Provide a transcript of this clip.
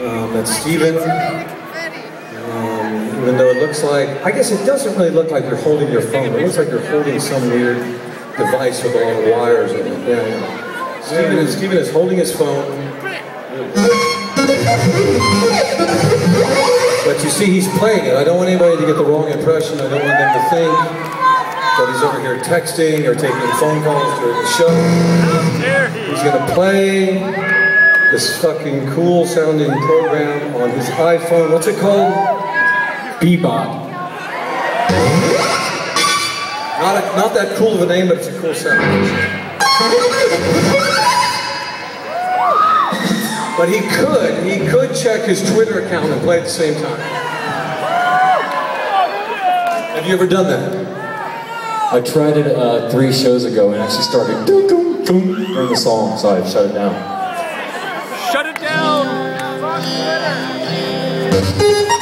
Um, that's Steven. Um, even though it looks like, I guess it doesn't really look like you're holding your phone. It looks like you're holding some weird device with all the wires in it. Yeah, yeah. Steven is, Steven is holding his phone. But you see, he's playing it. I don't want anybody to get the wrong impression. I don't want them to think that he's over here texting or taking phone calls during the show. He's going to play this fucking cool sounding program on his iPhone. What's it called? Bebot. Not, a, not that cool of a name, but it's a cool sound. But he could, he could check his Twitter account and play at the same time. Have you ever done that? I tried it uh, three shows ago and actually started during the song, so I. Shut it down!